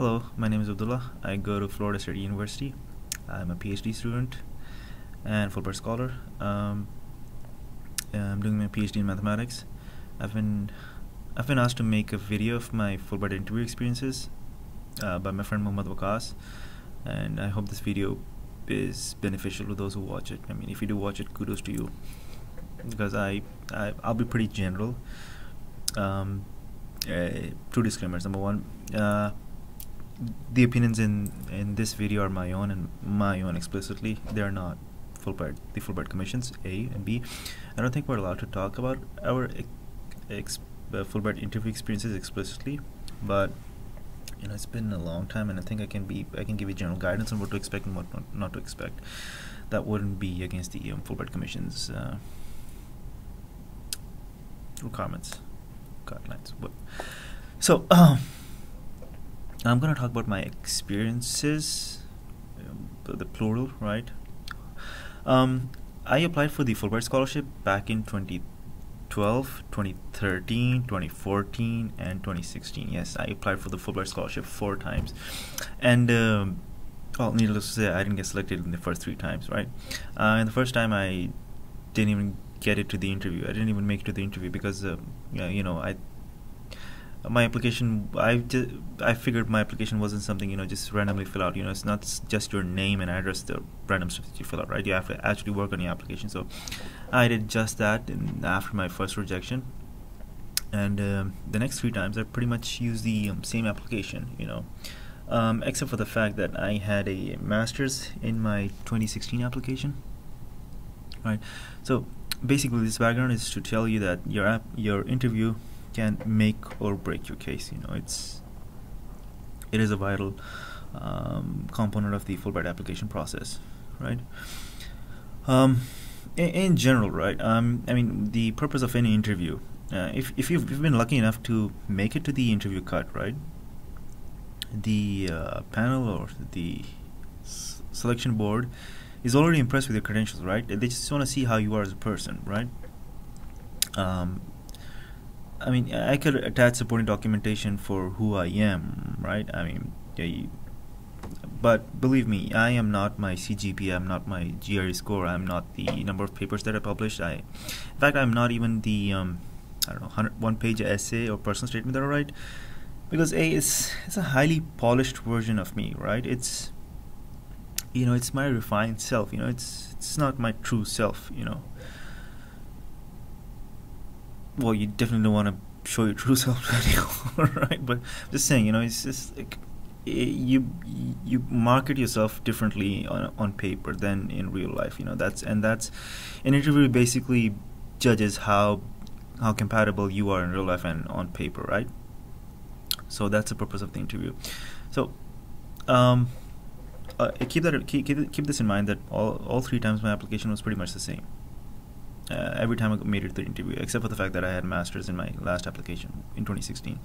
Hello, my name is Abdullah. I go to Florida State University. I'm a PhD student and Fulbright scholar. Um, I'm doing my PhD in mathematics. I've been I've been asked to make a video of my Fulbright interview experiences uh, by my friend Mohammad Wakas, and I hope this video is beneficial to those who watch it. I mean, if you do watch it, kudos to you, because I, I I'll be pretty general. Um, uh, two disclaimers. Number one, uh, the opinions in in this video are my own and my own explicitly. They are not Fulbright, the Fulbright Commission's A and B. I don't think we're allowed to talk about our ex, uh, Fulbright interview experiences explicitly, but you know it's been a long time, and I think I can be I can give you general guidance on what to expect and what not, not to expect. That wouldn't be against the um, Fulbright Commission's uh, requirements, guidelines. But so um, I'm gonna talk about my experiences, um, the plural, right? Um, I applied for the Fulbright Scholarship back in 2012, 2013, 2014, and 2016. Yes, I applied for the Fulbright Scholarship four times. And, um, well, needless to say, I didn't get selected in the first three times, right? Uh, and the first time I didn't even get it to the interview. I didn't even make it to the interview because, uh, you know, I my application i just i figured my application wasn't something you know just randomly fill out you know it's not just your name and address the random stuff that you fill out right? You have to actually work on your application. So i did just that in, after my first rejection. And um, the next three times i pretty much used the um, same application you know. Um, except for the fact that i had a master's in my 2016 application right? So basically this background is to tell you that your app your interview can make or break your case. You know, it's it is a vital um, component of the Fulbright application process, right? Um, in, in, general, right? Um, I mean, the purpose of any interview, uh, if if you've, you've, been lucky enough to make it to the interview cut, right? The uh, panel or the selection board is already impressed with your credentials, right? They just want to see how you are as a person, right? Um, I mean, I could attach supporting documentation for who I am, right? I mean, yeah, but believe me, I am not my CGPA, I'm not my GRE score, I'm not the number of papers that I published. I, in fact, I'm not even the um, I don't know, one page essay or personal statement that I write, because a it's it's a highly polished version of me, right? It's you know, it's my refined self. You know, it's it's not my true self. You know well, you definitely don't want to show your true self to anyone, right? But I'm just saying, you know, it's just like you you market yourself differently on on paper than in real life. You know, that's and that's an interview basically judges how how compatible you are in real life and on paper, right? So that's the purpose of the interview. So, um, uh, keep that keep, keep this in mind that all all three times my application was pretty much the same uh, every time I made it to the interview, except for the fact that I had masters in my last application in 2016.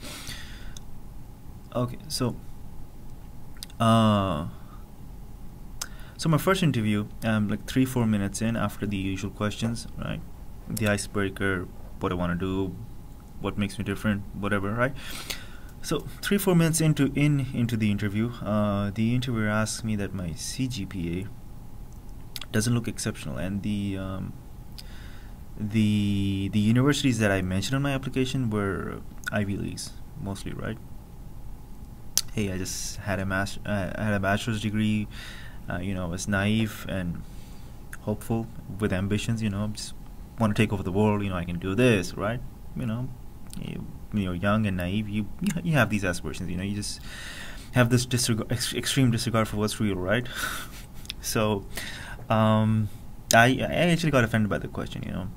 Okay, so uh, so my first interview, um, like three four minutes in after the usual questions, right? The icebreaker, what I want to do, what makes me different, whatever, right? So three four minutes into in into the interview, uh, the interviewer asks me that my CGPA doesn't look exceptional, and the um, the the universities that I mentioned on my application were Ivy Leagues mostly, right? Hey, I just had a master, uh, had a bachelor's degree. Uh, you know, I was naive and hopeful with ambitions. You know, just want to take over the world. You know, I can do this, right? You know, you, you're young and naive. You you have these aspirations. You know, you just have this disregard, ex- extreme disregard for what's real, right? so, um, I I actually got offended by the question. You know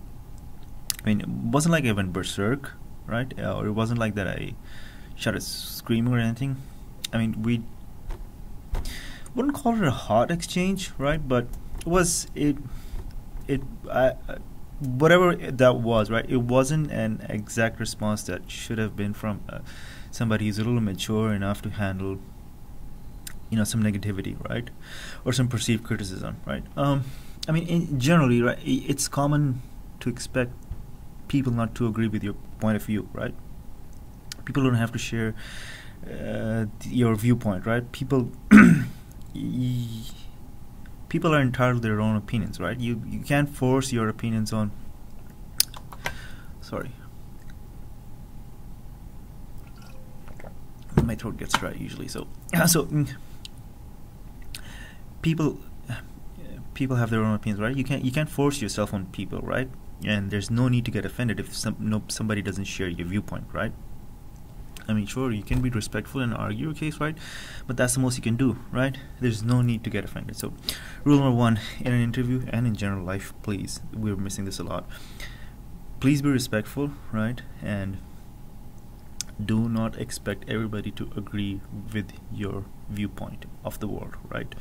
I mean, it wasn't like I went berserk, right? Uh, or it wasn't like that I started screaming or anything. I mean, we wouldn't call it a hot exchange, right? But it was it it I, whatever that was, right? It wasn't an exact response that should have been from uh, somebody who's a little mature enough to handle, you know, some negativity, right, or some perceived criticism, right? Um, I mean, generally, right, it's common to expect people not to agree with your point of view, right? People don't have to share uh, your viewpoint, right? People, people are entitled to their own opinions, right? You you can't force your opinions on. Sorry, my throat gets dry usually. So, so mm, people people have their own opinions, right? You can't you can't force yourself on people, right? And there's no need to get offended if some no somebody doesn't share your viewpoint, right? I mean, sure, you can be respectful and argue your case, right? But that's the most you can do, right? There's no need to get offended. So, rule number one in an interview and in general life, please, we're missing this a lot. Please be respectful, right? And do not expect everybody to agree with your viewpoint of the world, right?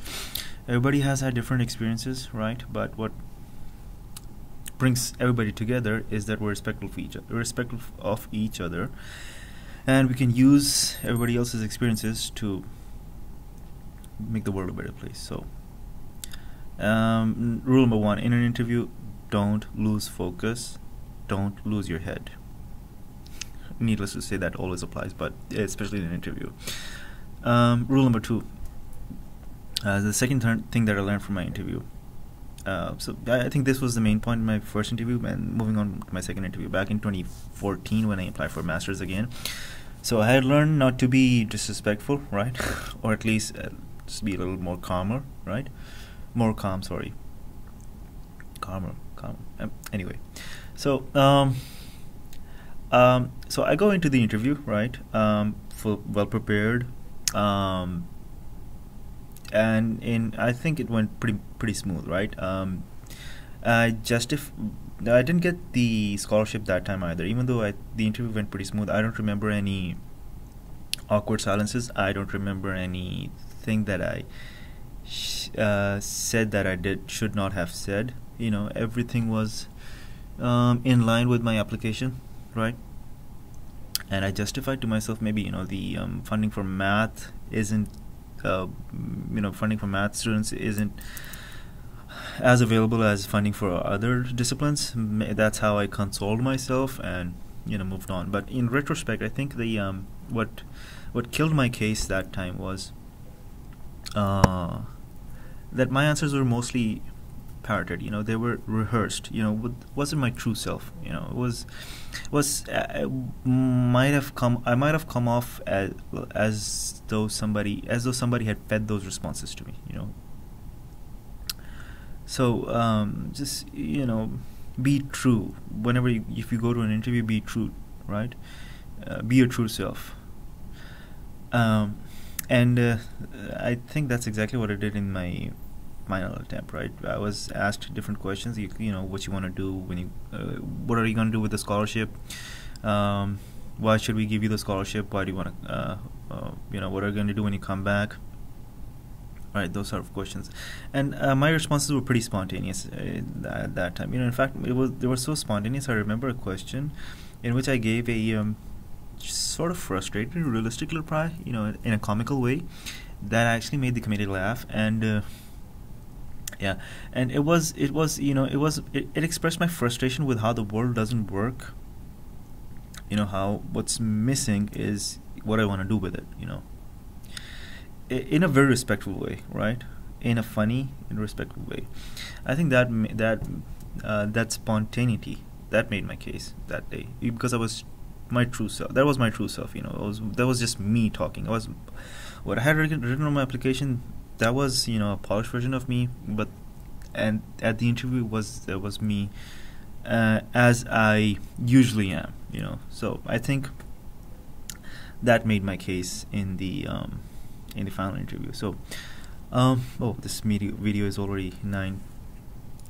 Everybody has had different experiences, right? But what brings everybody together is that we're respectful of each, other, respectful of each other, and we can use everybody else's experiences to make the world a better place. So, um, rule number one: in an interview, don't lose focus, don't lose your head needless to say, that always applies, but especially in an interview. Um, rule number two. Uh, the second thing that I learned from my interview. Uh, so I think this was the main point in my first interview, and moving on to my second interview back in 2014 when I applied for masters again. So I had learned not to be disrespectful, right, or at least uh, just be a little more calmer, right, more calm. Sorry, calmer, calm. Um, anyway, so um, um, so I go into the interview, right? Um, well prepared, um, and in I think it went pretty pretty smooth, right? Um, I justif- I didn't get the scholarship that time either, even though I, the interview went pretty smooth. I don't remember any awkward silences. I don't remember anything that I uh, said that I did should not have said. You know, everything was um, in line with my application right and I justified to myself maybe you know the um, funding for math isn't you know funding for math students isn't as available as funding for other disciplines. That's how I consoled myself and you know moved on. But in retrospect I think the um, what what killed my case that time was uh, that my answers were mostly parroted you know they were rehearsed you know wasn't my true self you know it was was uh, might have come I might have come off as as though somebody as though somebody had fed those responses to me you know. So um, just you know be true. Whenever you, if you go to an interview be true right? Uh, be your true self. Um, and uh, I think that's exactly what I did in my final attempt, right? I was asked different questions. You, you know, what you want to do when you, uh, what are you going to do with the scholarship? Um, why should we give you the scholarship? Why do you want to, uh, uh, you know, what are you going to do when you come back? Right, those sort of questions, and uh, my responses were pretty spontaneous uh, at that time. You know, in fact, it was they were so spontaneous. I remember a question in which I gave a um, sort of frustrated, realistic reply, you know, in a comical way, that actually made the committee laugh and uh, yeah. And it was it was you know it was it, it expressed my frustration with how the world doesn't work. You know how what's missing is what i want to do with it you know. In a very respectful way right? In a funny and respectful way. I think that that uh, that spontaneity that made my case that day because i was my true self that was my true self you know. It was that was just me talking. I was what i had written on my application that was you know a polished version of me but and at the interview was that was me uh, as I usually am you know. So I think that made my case in the um, in the final interview. So um, oh this video video is already nine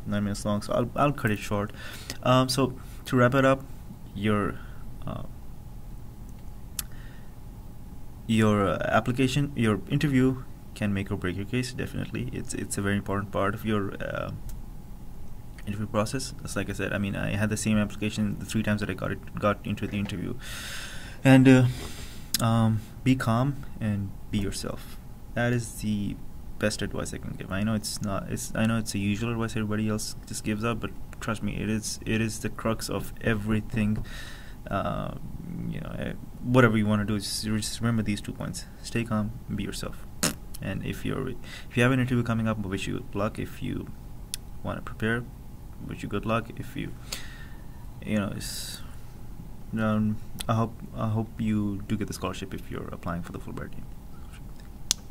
nine minutes long so I'll, I'll cut it short. Um, so to wrap it up your uh, your uh, application your interview can make or break your case. Definitely, it's it's a very important part of your uh, interview process. Just like I said, I mean, I had the same application the three times that I got it got into the interview, and uh, um, be calm and be yourself. That is the best advice I can give. I know it's not. It's I know it's the usual advice everybody else just gives out, but trust me, it is it is the crux of everything. Uh, you know, whatever you want to do, just remember these two points: stay calm, and be yourself. And if you're if you have an interview coming up, wish you good luck. If you want to prepare, wish you good luck. If you you know, it's, um, I hope I hope you do get the scholarship if you're applying for the Fulbright.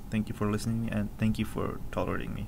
Thank you for listening and thank you for tolerating me.